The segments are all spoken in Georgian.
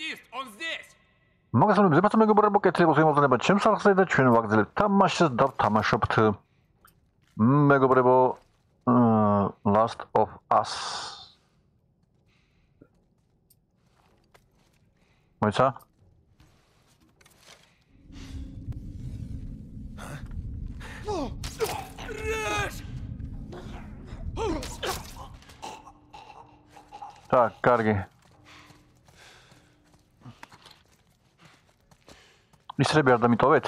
Ist, он здесь. მოგესალმებით, ზეპაცა მეგობრებო, კეთილიყოს იმოძნება ჩემს არხზე და ჩვენ ვაგრძელებთ თამაშს და ვთამაშობთ მეგობრებო Last of Us. მოიცა? Так, კარგი. ისრები არ დამიტოვეთ?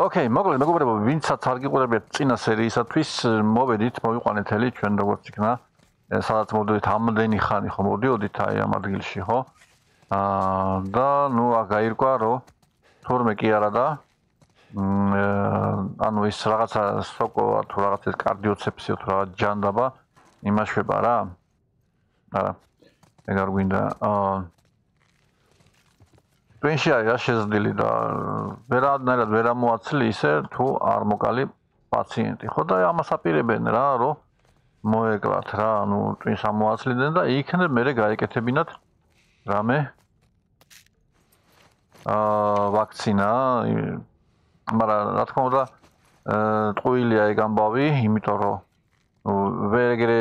ოკეი, მოკლედ მეგობრებო, ვინცაც არ გიყურებიათ წინა სერიისათვის, მოვედით, მოვიყვანეთ ელი ჩვენ როგორც იქნა. სადაც მოდით ამდენი ხანი ხო მოდიოდით აი ამ ადგილში, ხო? აა და ნუ აგაირკვა რო თორმე კი არა და ანუ ის რაღაცა სოკო თუ რაღაცა კარდიოცეფსიო თუ რაღაც ჯანდაბა იმაშვება რა. არა. ეგ არ გვინდა აა ტვინში არის რა შეზდილი და ვერადნაირად ვერ ამოაცლი ისე თუ არ მოკალი პაციენტი. ხო და ამას აპირებენ რა რომ მოეკლათ რა ანუ ტვინს ამოაცლიდნენ და იქნებ მე გაეკეთებინათ რამე აა ვაქცინა. მაგრამ რა თქმა უნდა ტყუილია ეგ ამბავი იმიტომ რომ ვერეგრე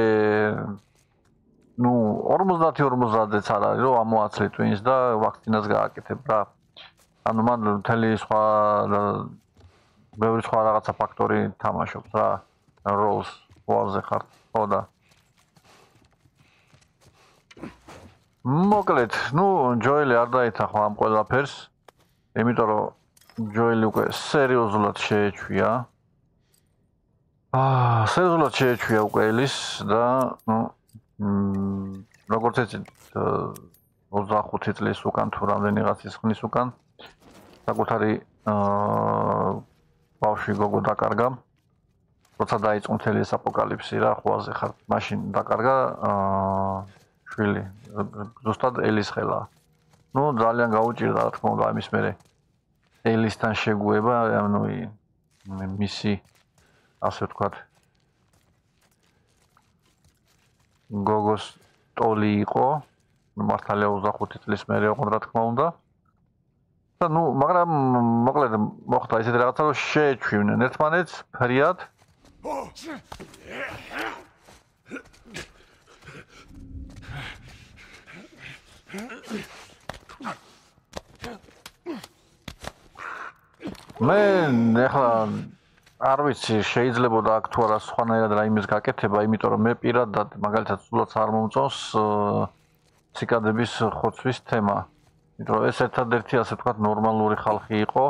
ну 50-50-იც არ არის რომ ამოაცლე twins და ვაქცინას გააკეთებ რა. ანუ მან მთელი სხვა ბევრი სხვა რაღაცა ფაქტორი თამაშობს რა. როლს ვარზე ხარ. ხო და მოკლედ, ну, ჯოელი არ დაითახვა ამ ყველაფერს. იმიტომ რომ ჯოელი უკვე სერიოზულად შეეჩვია. აა, სერიოზულად შეეჩვია უკვე ელის და, ну, როგორც ეცით 25 წლის უკან თუ რამდენიღაცის ხნის უკან საკუთარი აა ბავშვი გოგო დაკარგა. როცა დაიწყო მთელი ეს აპოკალიფსი რა ხვაზე ხარ მაშინ დაკარგა აა შვილი ზუსტად ელის ხელა. ну ძალიან გაუჭირდა რა თქმა უნდა ამის მერე. ელისთან შეგუება ანუ მისი ასე ვთქვათ გოგოს ტოლი იყო. მართალია 25 წლის მერე იყო რა თქმა უნდა. და ნუ მაგრამ მოკლედ მოხდა ისეთი რაღაცა რომ შეეჩვივნენ ერთმანეთს ფრიად. მე ახლა არ ვიცი, შეიძლება და აქ თუ არა სხვანაირად რაიმეს გაკეთება, იმიტომ რომ მე პირადად მაგალითად სულაც არ მომწონს ციკადების ხოცვის თემა. იმიტომ რომ ეს ერთადერთი ასე ვთქვათ ნორმალური ხალხი იყო.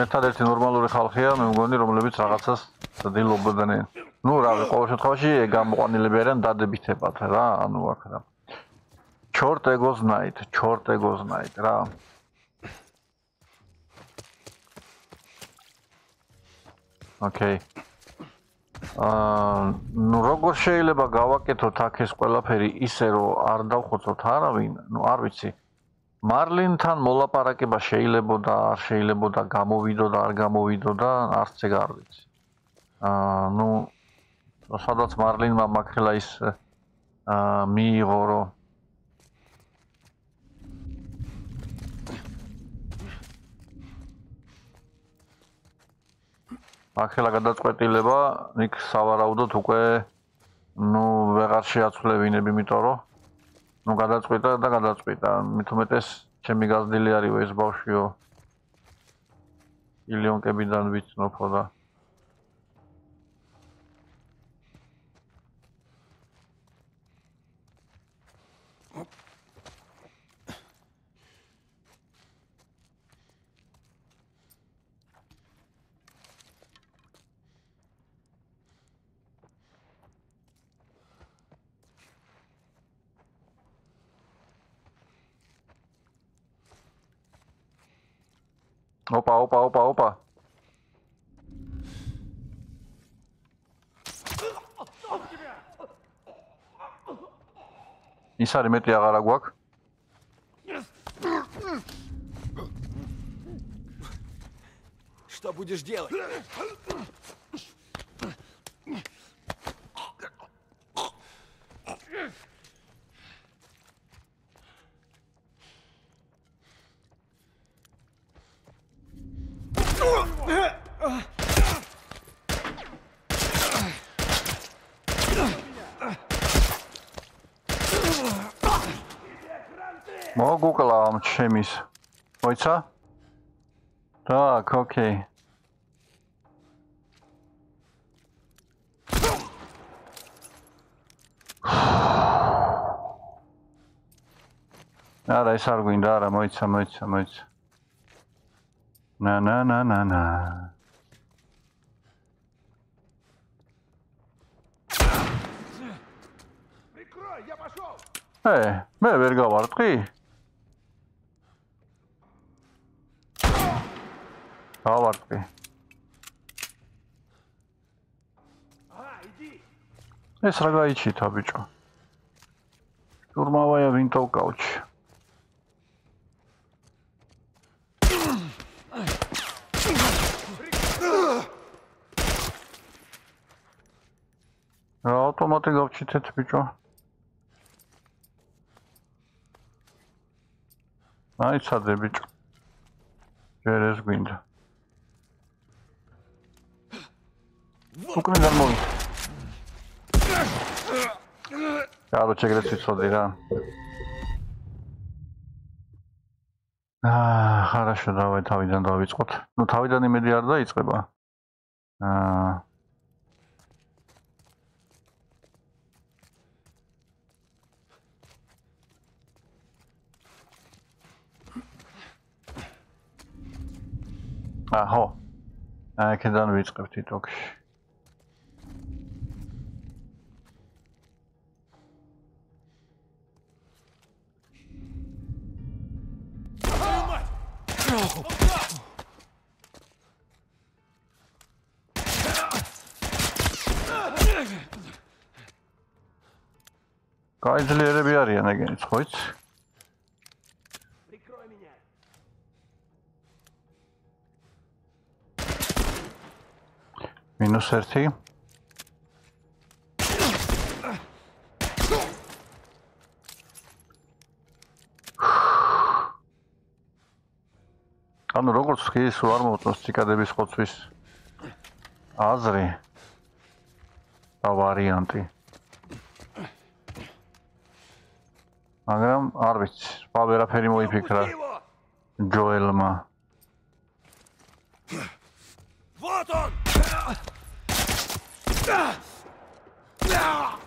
ერთადერთი ნორმალური ხალხია, მე მგონი, რომლებიც რაღაცას დილობდნენ. ну, რავი, ყოველ შემთხვევაში გამოყვანილები არიან დადებითებად რა, ანუ აქ რა. ჩორტ ეგოს ნაით, ჩორტ ეგოს ნაით რა. ოკეი. აა, ნუ როგორ შეიძლება გავაკეთოთ აქ ეს ყველაფერი ისე რომ არ დავხოცოთ არავინ? ნუ არ ვიცი. მარლინთან მოლაპარაკება შეიძლება და არ შეიძლება და გამოვიდო და არ გამოვიდო და არც ეგ არ ვიცი. აა, ნუ სადაც მარლინმა მაგხელა ის აა მიიღო რომ ახლა გადაწყვეტილება იქ სავარაუდოდ უკვე ну ვეღარ შეაცვლებინებ იმიტომ რომ ну გადაწყვეტა და გადაწყვეტა მithumetes ჩემი გაზრდილი არისო ეს ბავშვიო ილიონკებიდან ვიცნობო და Опа, опа, опа, опа. И ça, les mettre les. Что будешь делать? მოგუკლა ამ ჩემის. მოიცა? так, окей. არა, ეს არ გვინდა, არა, მოიცა, მოიცა, მოიცა. на на на на на Прикрой, я пошел! ე, მე ვერ გავარტყი? გავარტყი. Ага, иди! ეს რა გაიჩითა, ბიჭო? штурмовая винтовка уч. რა ავტომატი გავჩითეთ, ბიჭო? აი, ცადე, ბიჭო. ჯერ ეს გვინდა. უკრინ დამოვი. კარო, შეგრეთ ვიცოდი რა. აა, хорошо, давай თავიდან დავიწყოთ. ну, თავიდან იმედი არ დაიწყება. აა აჰო. აი, კედან ვიწყებ No! გაიძლიერები არიან ეგენიც, ხო იცი? მინუს 1 ანუ როგორც ხის არ მოწოს ციკადების ხოცვის აზრი და ვარიანტი. მაგრამ არ ვიცი, სხვა ვერაფერი მოიფიქრა Отпусти его! ჯოელმა. Вот он! Сукин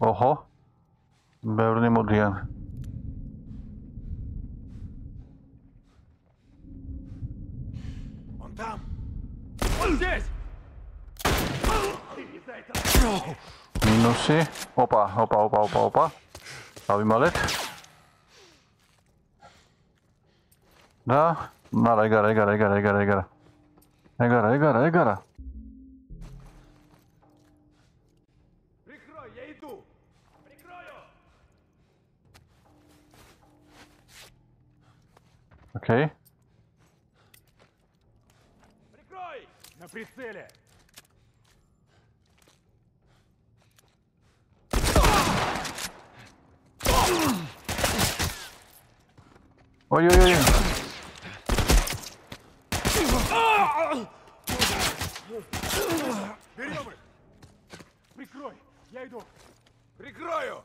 Oho. Beber ni modian. On tam. Hold this. No sé. Opa, opa, opa, opa. Daimalet. Ah, not I got, I got, I got, I got, I got. Окей. Прикрой! На прицеле! Ой-ой-ой. Берем их! Прикрой! Я иду! Прикрою!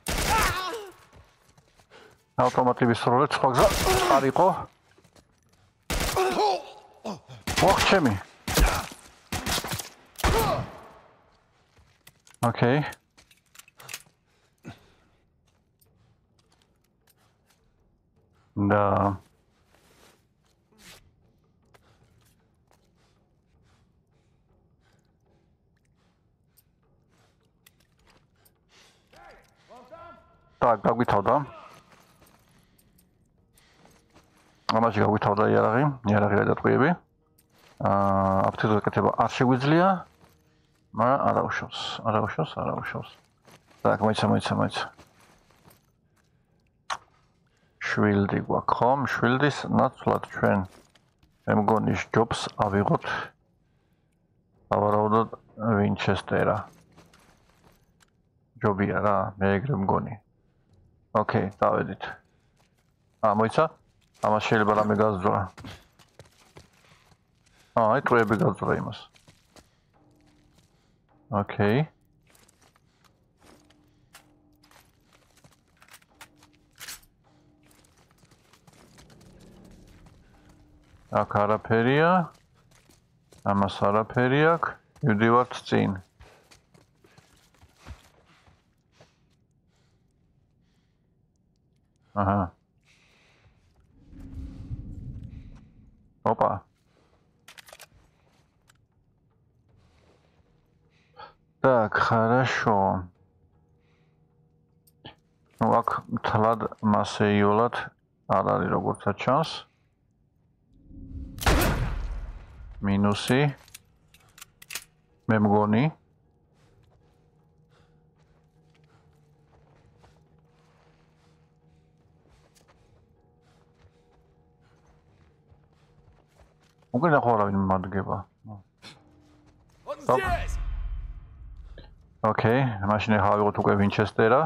Автомат тебе сурулет, спокзал, арико. Oh, mi. Okay. No. Так, как бы то, да? ამაში გავითავდა იარაღი, იარაღი და დატყვიები. აა აფთიზე გაკეთება არ შეგვიძლია. მაგრამ არა უშავს, არა უშავს, არა უშავს. და მოიცა, მოიცა, მოიცა. შვილდი გვაქვს ხომ? შვილდის ნაცვლად ჩვენ მე მგონი ჯობს ავიღოთ. ავარაუდოდ ვინჩესტერა. ჯობია რა, მე ეგრე მგონი. ოკეი, დავედით. აა მოიცა? ამას შეიძლება რამე აა, აი ტროები გაზრდა იმას. ოკეი. აქ არაფერია. ამას არაფერი აქვს. მივდივართ წინ. აჰა. ოპა. Так, хорошо. ну აქ თლად მასეიულად არ არის როგორც ჩანს. მინუსი მე მგონი უკვე ნახო არავინ მადგება. ოკეი, მაშინ ახლა ავიღოთ უკვე ვინჩესტერა.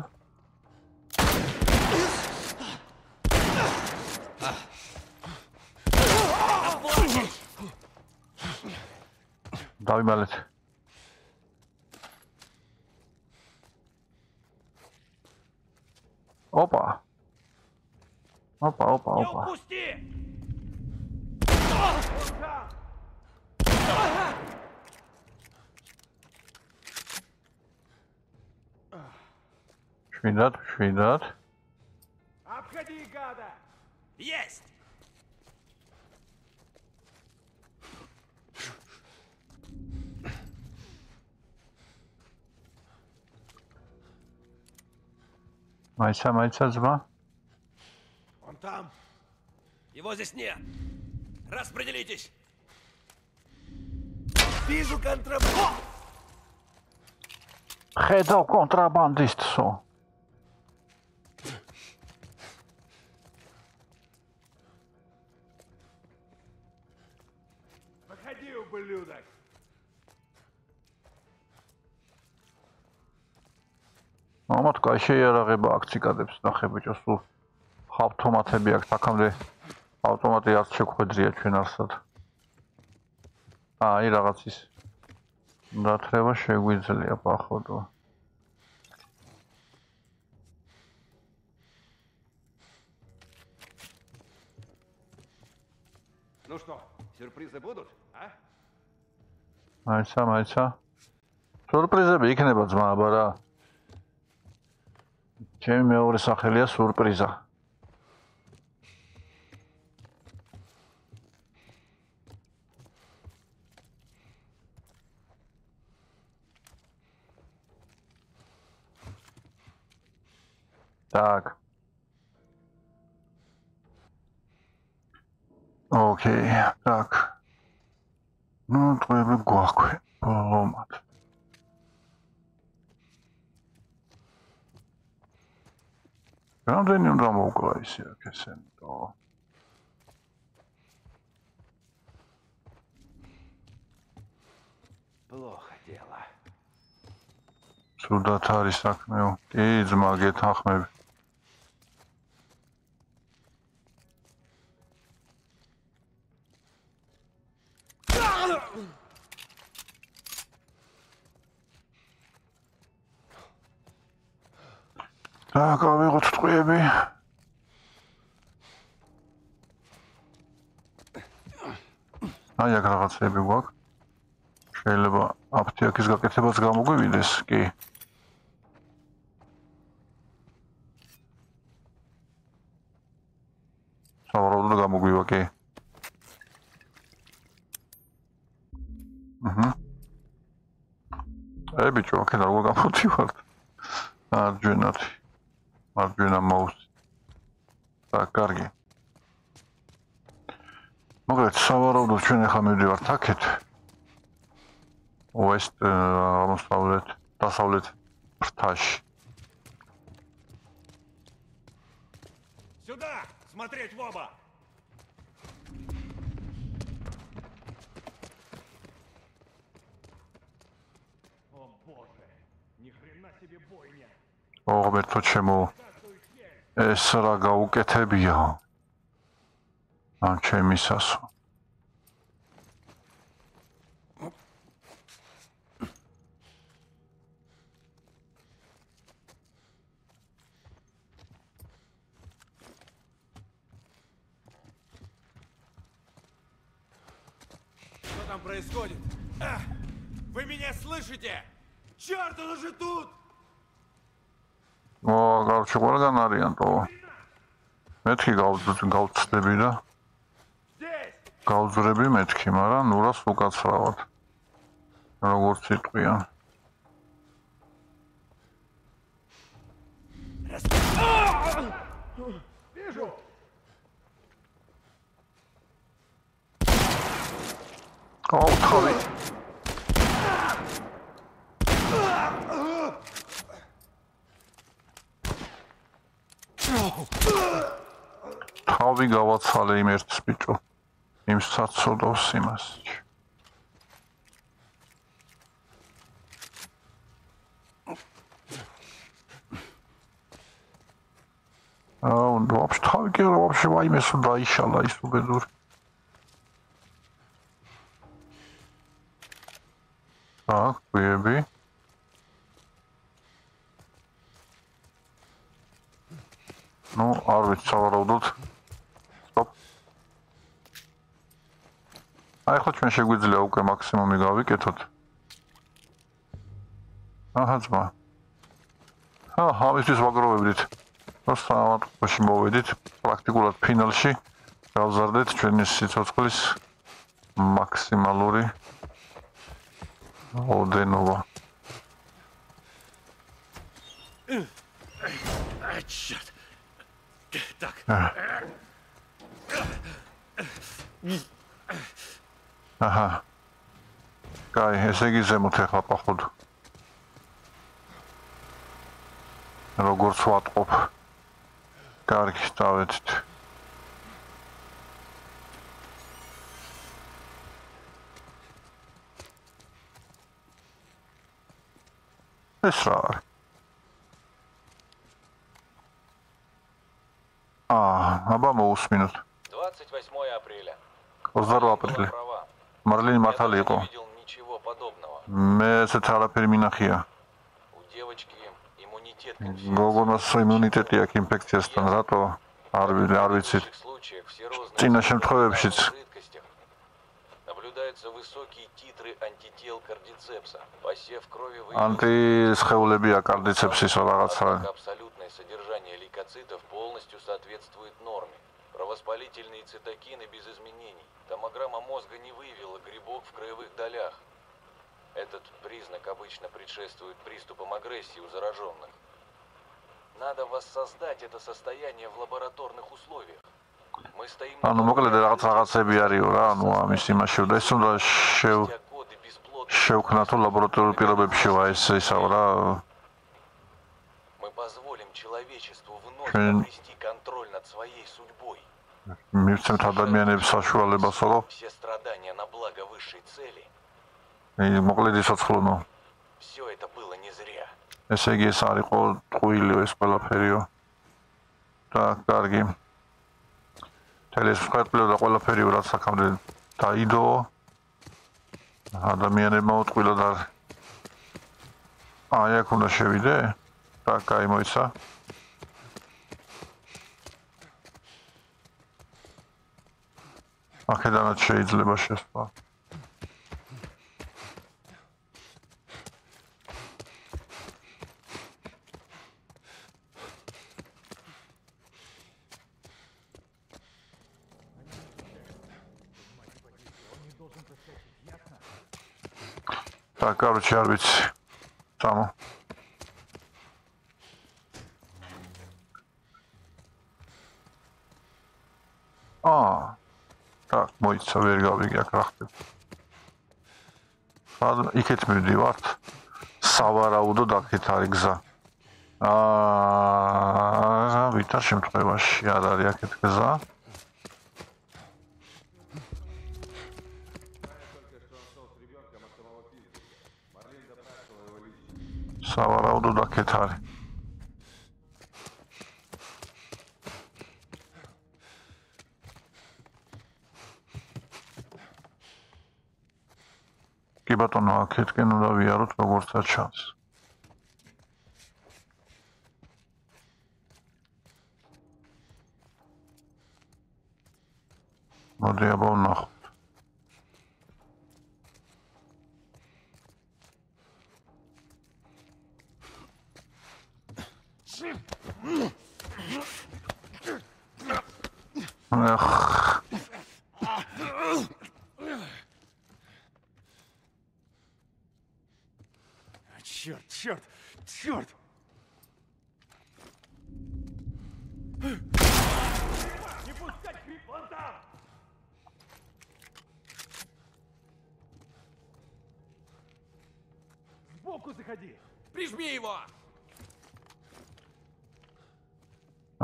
დავიმალეთ. ოპა. ოპა, ოპა, ოპა. Швейдат, швейдат. Обходи, гада! Есть! Майса, майса, зма. Он там. Его здесь нет. Распределитесь! Вижу контрабанду! ხედავ კონტრაბანდისტსო. Выходи, ублюдок! მომოთ კაი შეიარაღება აქ ციკადებს ნახე ბიჭო სულ ავტომატები აქვს აქამდე ავტომატი არც შეგვედრია ჩვენ არსად აი რაღაცის დათრევა შეგვიძლია походу Ну что, сюрпризы будут, а? მაიცა მაიცა სურპრიზები იქნება ძმა აბა რა ჩემი მეორე სახელია სურპრიზა Так. Окей, так. Ну, треба გვაქვე ბოლომად. რამდენი უნდა მოვკლა ისე აქ ესენტო? Плохо дело. სუდათ არის საქმეო. კი, ძმა გეთანხმები. გავიღოთ ტყვიები. აი აქ რაღაცები გვაქვს. შეიძლება აფთიაქის გაკეთებაც გამოგვივიდეს, კი. სავარაუდოდ გამოგვივა, კი. აჰა. აი ბიჭო, აქ როგორ გამოდივართ? მარჯვენათ. მარჯვენა მოუს. და კარგი. მოგეთ, სავარაუდოდ ჩვენ ახლა მივდივართ აქეთ. west აღმოსავლეთ დასავლეთ ფრთაში. Сюда! Смотреть в оба! О боже, ни хрена себе бойня. ოღონდ ჩემო ეს რა გაუკეთებია? ან ჩემი სასო Что там происходит? А! Вы меня слышите? Черт, он уже тут! ო, გავჩი ყველგან არიან თო. მეთქი გავწდები და Здесь! გავძრები მეთქი, მაგრამ ნურას უკაცრავად. როგორც იტყვიან. Вижу! ო, თავი. თავი გავაცალე იმ ერთს ბიჭო. იმ საცოდავს იმას. აუ, ნუ вообще თავი კი არა, вообще ვაიმე სულ დაიშალა ის უბედური. так, გვიები. ну, არ ვიცი, სავარაუდოდ. სტოპ. აი ხო ჩვენ შეგვიძლია უკვე მაქსიმუმი გავიკეთოთ. აჰა, ძმა. აა, ამისთვის ვაგროვებდით. просто ავტოში მოვედით პრაქტიკულად ფინალში. გავზარდეთ ჩვენი სიცოცხლის მაქსიმალური ოდენობა. აჰა. კაი, ესე იგი ზემოთ ახლა პახოდ. როგორც ვატყობ. კარგი, დავეთით. ეს რა არის? 20 минут. 28 апреля. 22 апреля. მარლენი მართალი იყო. მე ესეც არაფერი მინახია. გოგონას იმუნიტეტი აქვს ინფექციასთან, რატო? არ არ ვიცით. წინა შემთხვევებშიც наблюдаются высокие титры антител кардицепса. Посев крови выявлен... Антисхеулебия кардицепсис, вот абсолютное содержание лейкоцитов полностью соответствует норме. Провоспалительные цитокины без изменений. Томограмма мозга не выявила грибок в краевых долях. Этот признак обычно предшествует приступам агрессии у зараженных. Надо воссоздать это состояние в лабораторных условиях. Мы стоим ანუ მოკლედ რაღაც რაღაცები არისო რა, ანუ ამის იმაში და ეს უნდა შევ Спустя годы бесплодных შევქნათო ლაბორატორიულ პირობებში ვა ეს ისავ რა. мы позволим человечеству вновь Ჩვენ- обрести контроль над своей судьбой. მივცემთ ადამიანებს საშუალებას, რომ Все страдания на благо высшей цели. ი- მოკლედ ისოცხლონო. Все это было не зря. ესე იგი ეს არ იყო ტყუილიო ეს ყველაფერიო. და კარგი. ტელესკოპიო და ყველაფერიო რაც აქამდე დაიდო. ადამიანებმა უტყვილა და აი აქ უნდა შევიდე. და კაი მოიცა. აქედანაც შეიძლება შესვლა. Так, короче, არ ვიცი. წამო. რა მოიცა ვერ გავიგე აქ რა ხდება მაგრამ იქეთ მივდივართ. სავარაუდოდ აქეთ არის გზა. აა ვიტა შემთხვევაში არ არის აქეთ გზა. სავარაუდოდ აქეთ არის კი ბატონო, აქეთკენ უნდა ვიაროთ როგორცაც ჩანს. მოდი აბა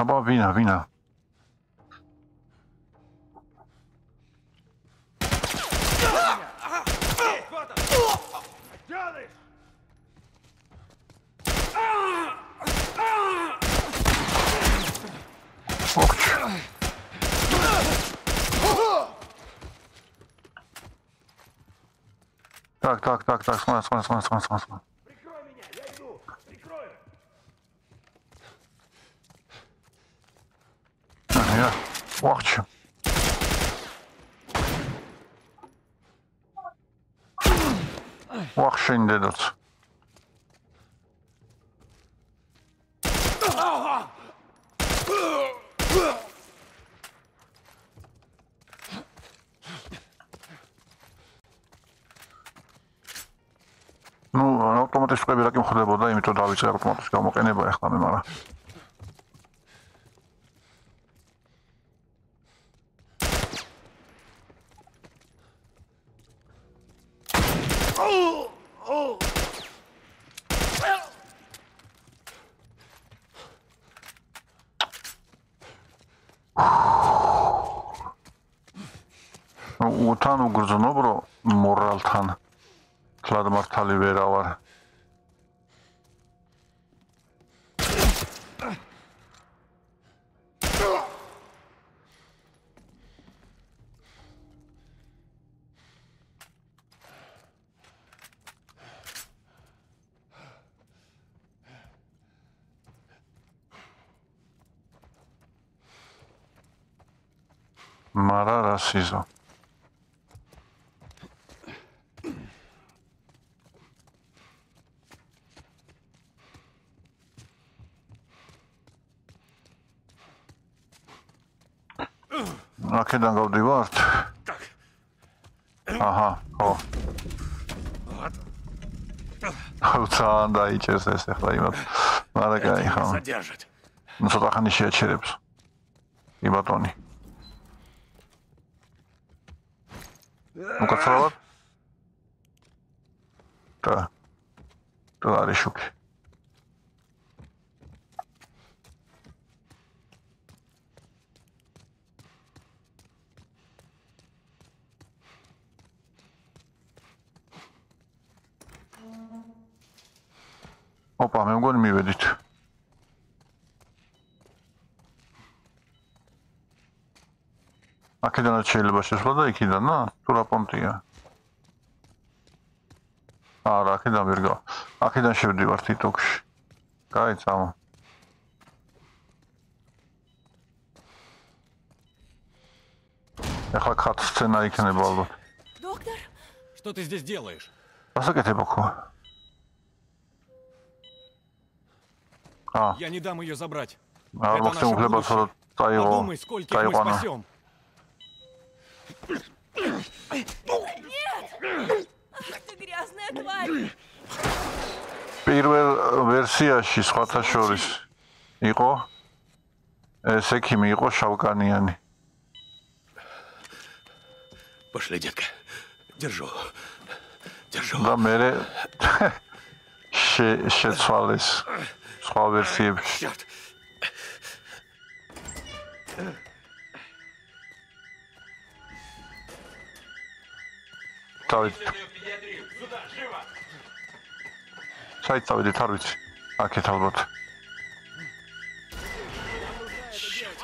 Aber Wiener, Wiener. Так, так, так, так, смотри, смотри, смотри, смотри, смотри. შენი დედაც. ну, ავტომატის შეკები რა კი მხდებოდა, იმიტომ დავიწყე ავტომატის გამოყენება ახლა მე, მაგრამ Oh! უთან უგრძნობ რომ მორალთან თლად მართალი ვერა ვარ სიზო. აქედან გავდივართ. აჰა, ხო. უცან დაიჭერს ეს ახლა იმათ. მაგრამ კაი ხომ. ну ცოტა ხანი შეაჩერებს. კი ბატონი. უკაცრავად? და და არის შუქი. ოპა, მე მგონი მივედით. აქედანაც შეიძლება შესვლა და იქიდან, რა? თუ რა პონტია? არა, აქედან ვერ გა. აქედან შევდივარ TikTok-ში. კაი, წამო. ეხლა ხათ სცენა იქნება ალბათ. Доктор, Что ты здесь делаешь? ასაკეთება ხო? აა, Я не дам ее забрать. არ Это მოგცემ наше უფლებას რომ будущее. წაიღო. Подумай, скольких мы წაიყვანო. спасем. ах ты грязная тварь! პირველ ვერსიაში სხვათა შორის იყო ეს ექიმი იყო შავკანიანი. Пошли, детка. Держу. Держу. და მე შე შეცვალეს სხვა ვერსიებში. Черт. თავით ее в педиатрию. Сюда, живо! საით წავედით არ ვიცი. აქეთ ალბათ.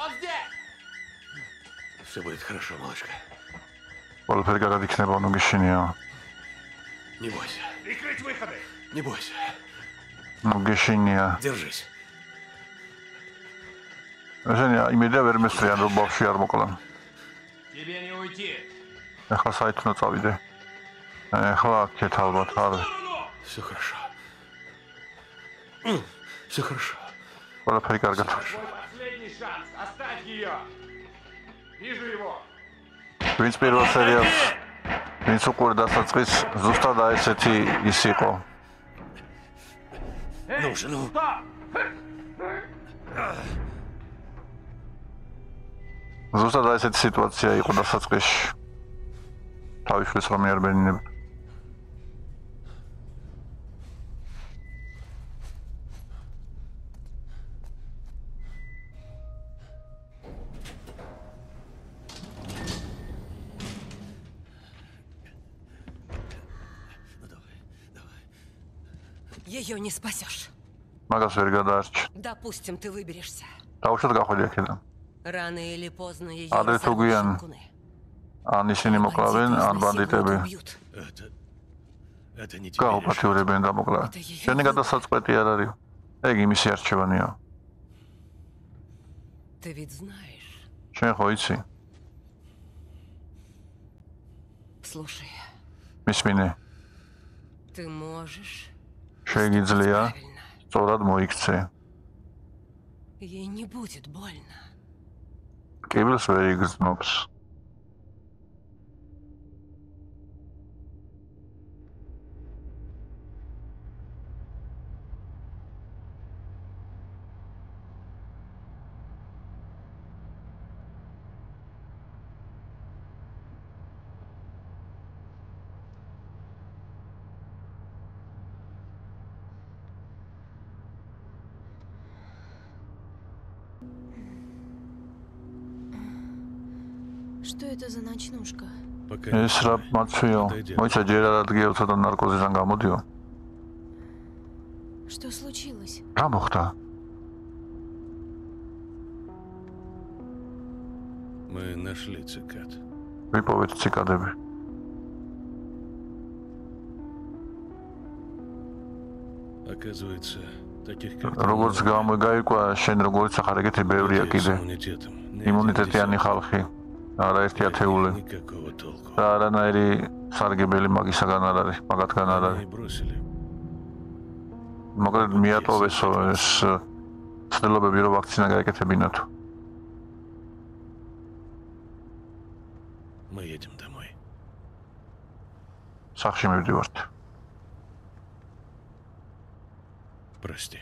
Он здесь! Все будет хорошо, малышка. ყველაფერი გადად იქნება, ნუ გიშინია. Не бойся, Прикрыть выходы! не бойся. ну გეშინია Держись. ესენი იმედია ვერ მესწრიან რომ ბავში არ მოკლა Тебе не уйти! ეხლა საით უნდა წავიდე ეხლა აქეთ ალბათ არ Все хорошо. Все хорошо. ყველაფერი კარგად Твой последний шанс! Оставь ее! Вижу его! ვინც პირველ სერიალს ვინც უყურე დასაწყის ზუსტად აი ესეთი ის იყო Ну же, ну. ზუსტად აი ესეთი სიტუაცია იყო დასაწყისში თავის შვილს რომ მიარბენინებ Ее не спасешь. მაგას ვერ გადაარჩ Допустим, ты выберешься. დაუშვათ გახვედი აქედან Рано или поздно ее Адрес разорвут Угуян. шикуны. ან ისინი მოკლავენ Бандиты ან ბანდიტები изнасилуют, убьют. Это... Это не тебе решать. გაუპატიურებენ და მოკლა შენი გადასაწყვეტი არ არის ეგ იმისი არჩევანია Ты ведь знаешь. შენ ხო იცი Слушай, მისმინე ты можешь შეგიძლია правильно. სწორად მოიქცე Ей не будет больно. კიბილს ვერ იგრძნობს ночнушка? Пока ეს რა მაცვიო მოიცა ჯერ არ ადგიო ცოტა ნარკოზიდან გამოდიო Что случилось? რა მოხდა мы нашли цикад. ვიპოვეთ ციკადები Оказывается, таких как როგორც გამოგაიქვა შენ როგორც ახარეგეთი ბევრია людей с კიდე иммунитетом. не იმუნიტეტიანი один ხალხი არაერთი ათეული десяток. Никакого толку. და არანაირი სარგებელი მაგისაგან არ არის მაგათგან არ Они არის бросили. მოკლედ მიატოვესო ეს ცდილობები რომ ვაქცინა გაეკეთებინათ Мы едем домой. სახში მივდივართ Прости.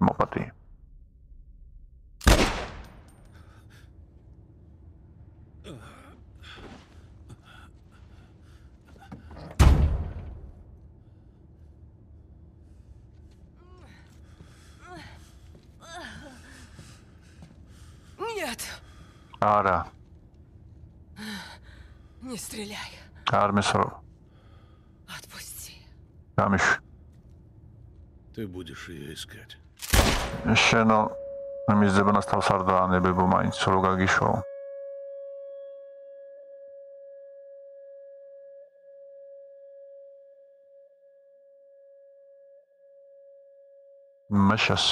მოპატი არა не стреляй. არ მესრო Отпусти. გამიშვი Ты будешь ее искать. შენო იმის ზებანას თავს არ დაანებებო მაინც რო გაგიშვო მაშას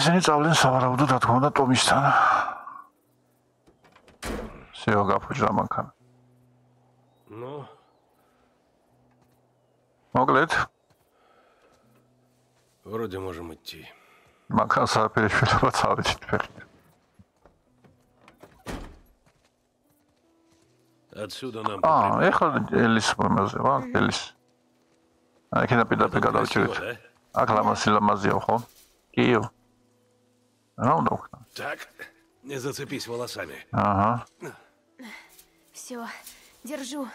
ნუ ესენი წავლენ სავარაუდოდ რა თქმა უნდა ტომისთან შეო გაფუჭრა მანქანა Ну, მოკლედ вроде можем идти. მანქანას არაფერი შეიძლება წავედით ფეხი Отсюда нам აა ეხლა ელის მომაზე ვარ ელის აი ქენა პირდაპირ გადავჭირეთ да? აქ ლამაზი ლამაზია ხო კიო Раундов. Так, не зацепись волосами. Ага. Все, держу.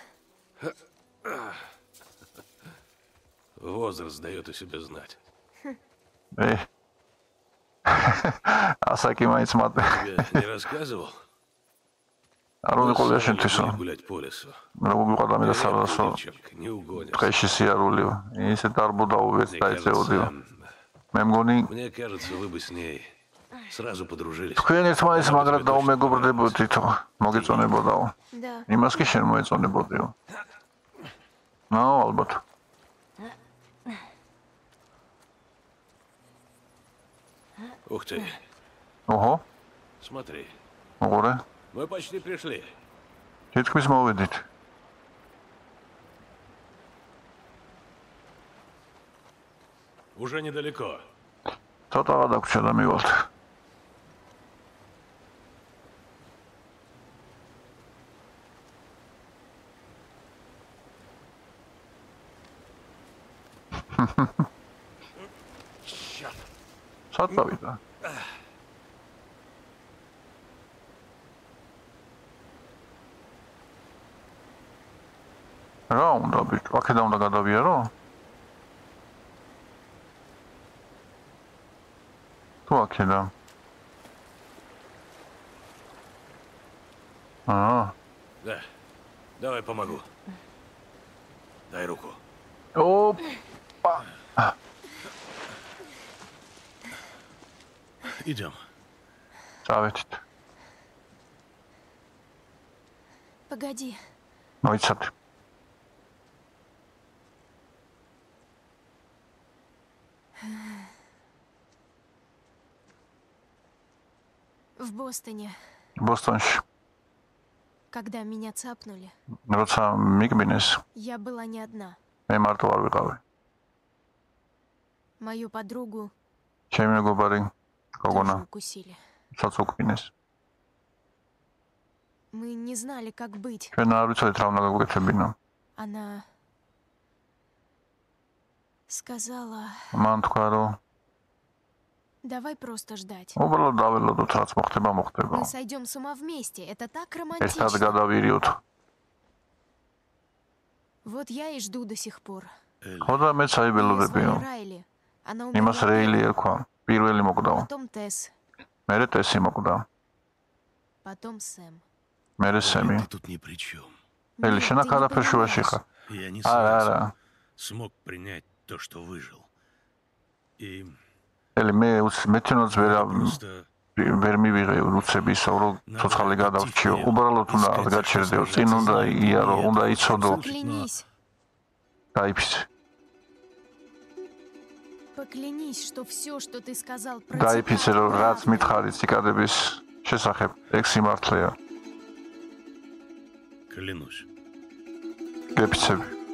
Возраст дает о себе знать. Эй. Асаки Майцмат. Не рассказывал? Рули колдашин тусо. Рули колдами да сарасо. Ткайшис я рулил. И если тарбуда увет, тайте удил. Мне кажется, вы бы с ней Сразу подружились. თქვენ ერთმანეთს მაგრად დაუმეგობრდებოდით, მოგეწონებოდაო. Да. იმას კი შენ მოეწონებოდიო. ნო, ალბათ. Ух ты, ოჰო, смотри. მოგორე. Мы почти пришли. თითქმის მოვედით. Уже недалеко. ცოტაა დაგვრჩა და მივალთ. Shut up, 이다. Ja, on robi, aké dám da robi, jo? Tu aké dám. A. Да, давай помогу. Дай руку. Оп. Опа! А. Идем. Савечет. Погоди. Ну и сад. В Бостоне. Бостон. Когда меня цапнули. Ну, Я была не одна. Vienmēr tu labi, labi. Мою подругу ჩემი მეგობარი გოგონა тоже укусили. საწუკვინეს. Мы не знали, как быть. ჩვენ არ ვიცოდით რა უნდა გაგვეკეთებინა. Она сказала, მან თქვა, რომ давай просто ждать. უბრალოდ დაველოდოთ, რაც მოხდება, მოხდება. Мы сойдем с ума вместе. Это так ერთად романтично. გადავირიოთ. Вот я и жду до сих пор. Эль, ხო და მეც Её აიბელოდებიო. звали Райли. Она იმას умерла რეილი первой, ერქვა. პირველი მოკვდა. потом Тесс, მერე ტესი მოკვდა. потом Сэм. მერე სემი. ты тут ни при чем. ელი Нет, შენ აქ ты не არაფერ შუაში понимаешь. ხარ. Я не არა, сразу არა. смог принять то, что выжил. И ელი მე უც- მეტინოც ვერ я ა- просто ვერ მივიღე რუცების რომ ცოცხალი გადავრჩიო. უბრალოდ უნდა არ გაჩერდეო. წინ უნდა იარო, უნდა იცოდო. Поклянись, გაიფიცე. გაიფიცე რომ რაც მითხარი ციკადების შესახებ ეგ სიმართლეა. კლინოშ. გეფიცები.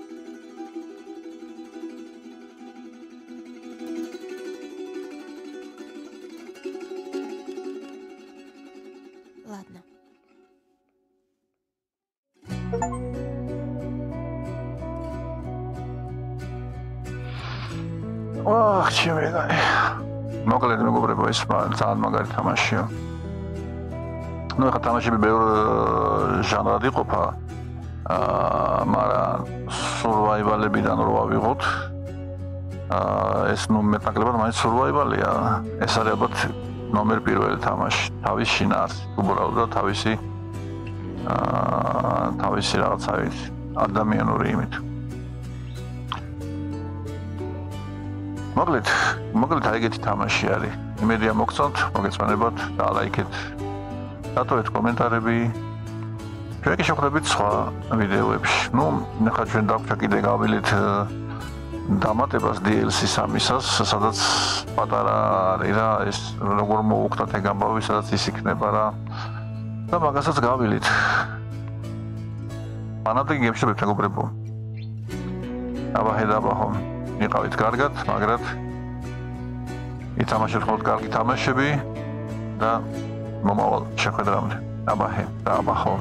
მოკლედ მეგობრებო, ეს ძალიან მაგარი თამაშია. ну ეხა თამაშები ბევრ აა, ჟანრად იყოფა. აა, მაგრამ survival-ებიდან რო ავიღოთ. აა, ეს ნუ მეტნაკლებად მაინც survival-ია. ეს არის ალბათ ნომერ პირველი თამაში. თავის შინაარსი, უბრალოდ და თავისი აა, თავისი რაღაცავით ადამიანური იმით. მოკლედ, მოკლედ აი ეგეთი თამაში არის. იმედია მოგწონთ, მოგეწონებათ და ლაიქეთ. დატოვეთ კომენტარები. კი შევხვდებით სხვა ვიდეოებში. ნუ, ნახა ჩვენ დაგვჭა კიდე გავილით დამატებას DLC სამისას, სადაც პატარა არის რა, ეს როგორ მოუხდათ ეგ ამბავი, სადაც ის იქნება რა. და მაგასაც გავილით. მანამდე გემშვიდობთ მეგობრებო. აბაჰე და აბაჰო. იყავით კარგად, მაგრად ითამაშეთ ხოლმე კარგი თამაშები და მომავალ შეხვედრამდე. აბაჰე და აბაჰო.